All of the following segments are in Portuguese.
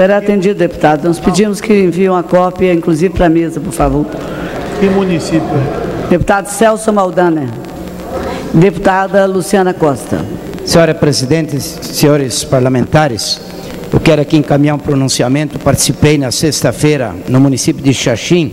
Será atendido, deputado. Nós pedimos que envie uma cópia, inclusive, para a mesa, por favor. Que município? Deputado Celso Maldaner. Deputada Luciana Costa. Senhora Presidente, senhores parlamentares, eu quero aqui encaminhar um pronunciamento. Participei na sexta-feira no município de Xaxim,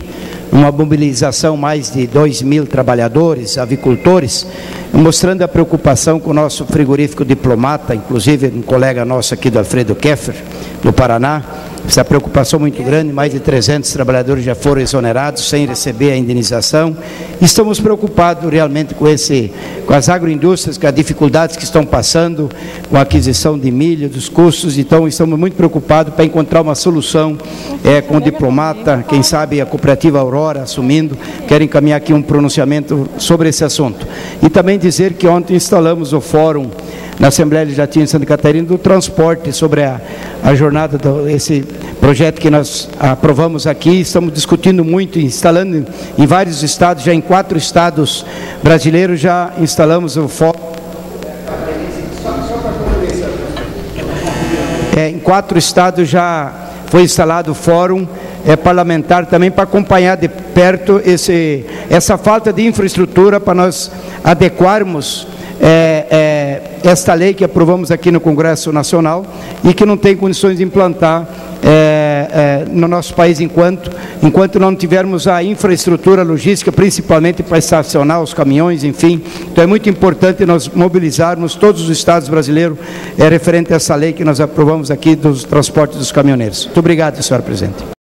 numa mobilização mais de 2 mil trabalhadores, avicultores, mostrando a preocupação com o nosso frigorífico diplomata, inclusive um colega nosso aqui do Alfredo Keffer, do Paraná, essa preocupação muito grande, mais de 300 trabalhadores já foram exonerados sem receber a indenização. Estamos preocupados realmente com, esse, com as agroindústrias, com as dificuldades que estão passando, com a aquisição de milho, dos custos, então estamos muito preocupados para encontrar uma solução é, com o diplomata, quem sabe a cooperativa Aurora assumindo, quero encaminhar aqui um pronunciamento sobre esse assunto. E também dizer que ontem instalamos o fórum na Assembleia Legislativa de Santa Catarina do transporte sobre a, a jornada desse projeto que nós aprovamos aqui. Estamos discutindo muito, instalando em vários estados, já em quatro estados brasileiros já instalamos o fórum. É, em quatro estados já foi instalado o fórum é, parlamentar também para acompanhar de perto esse, essa falta de infraestrutura para nós adequarmos é, é, esta lei que aprovamos aqui no Congresso Nacional e que não tem condições de implantar é, é, no nosso país enquanto, enquanto não tivermos a infraestrutura logística, principalmente para estacionar os caminhões, enfim. Então é muito importante nós mobilizarmos todos os estados brasileiros é, referente a essa lei que nós aprovamos aqui dos transportes dos caminhoneiros. Muito obrigado, senhora presidente.